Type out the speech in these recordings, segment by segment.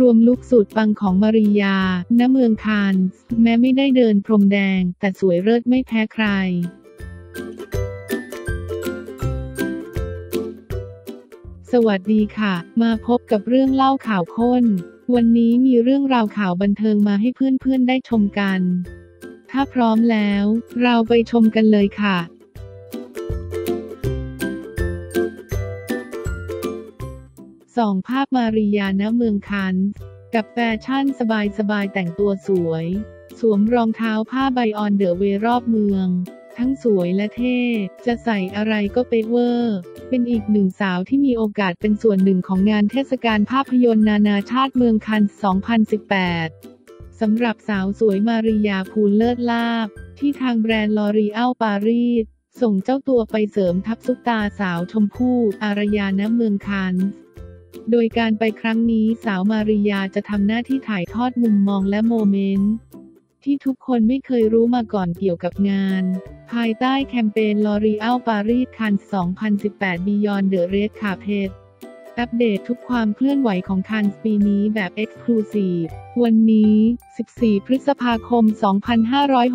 รวมลุกสูตรปังของมาริยา ณ เมืองคานส์แม้ไม่ได้เดินพรมแดง แต่สวยเลิศไม่แพ้ใครสวัสดีค่ะ มาพบกับเรื่องเล่าข่าวข้น วันนี้มีเรื่องราวข่าวบันเทิงมาให้เพื่อนๆได้ชมกัน ถ้าพร้อมแล้ว เราไปชมกันเลยค่ะ สองภาพมารีญาณเมืองคานส์กับแฟชั่นสบายๆแต่งตัวสวย สวมรองเท้าผ้าใบ on the way รอบเมือง ทั้งสวยและเท่ จะใส่อะไรก็เป๊ะเวอร์ เป็นอีกหนึ่งสาวที่มีโอกาสเป็นส่วนหนึ่งของงานเทศกาลภาพยนตร์นานาชาติเมืองคานส์ 2018สำหรับสาวสวยมารีญา พูลเลิศลาภ ที่ทางแบรนด์ลอรีอัลปารีสส่งเจ้าตัวไปเสริมทัพซุปตาร์สาวชมพู่อารยาณเมืองคานส์ โดยการไปครั้งนี้สาวมาริยาจะทำหน้าที่ถ่ายทอดมุมมองและโมเมนต์ ที่ทุกคนไม่เคยรู้มาก่อนเกี่ยวกับงาน ภายใต้แคมเปญ L'Oreal Paris Cannes 2018 Beyond the Red Carpet อัปเดตทุกความเคลื่อนไหวของคันปีนี้แบบ Exclusive วันนี้ 14 พฤษภาคม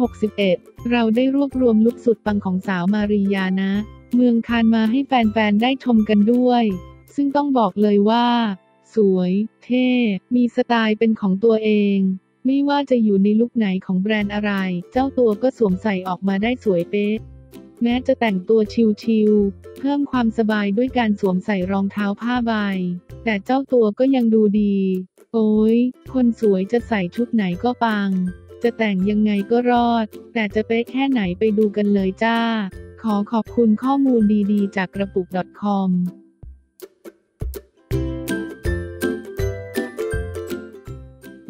2561 เราได้รวบรวมลุคสุดปังของสาวมาริยานะ เมืองคานมาให้แฟน ๆ ได้ชมกันด้วย ซึ่งต้องบอกเลยว่า สวย เท่ มีสไตล์เป็นของตัวเอง ไม่ว่าจะอยู่ในลุคไหนของแบรนด์อะไร เจ้าตัวก็สวมใส่ออกมาได้สวยเป๊ะ แม้จะแต่งตัวชิลๆ เพิ่มความสบายด้วยการสวมใส่รองเท้าผ้าใบ แต่เจ้าตัวก็ยังดูดี โอ้ย คนสวยจะใส่ชุดไหนก็ปัง จะแต่งยังไงก็รอด แต่จะเป๊ะแค่ไหนไปดูกันเลยจ้า ขอขอบคุณข้อมูลดีๆ จากกระปุก .com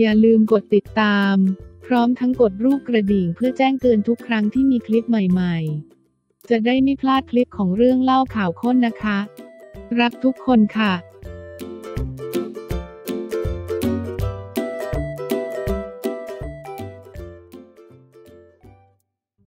อย่าลืมกดติดตาม พร้อมทั้งกดรูปกระดิ่งเพื่อแจ้งเตือนทุกครั้งที่มีคลิปใหม่ๆ จะได้ไม่พลาดคลิปของเรื่องเล่าข่าวค้นนะคะ รักทุกคนค่ะ